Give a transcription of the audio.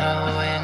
know it.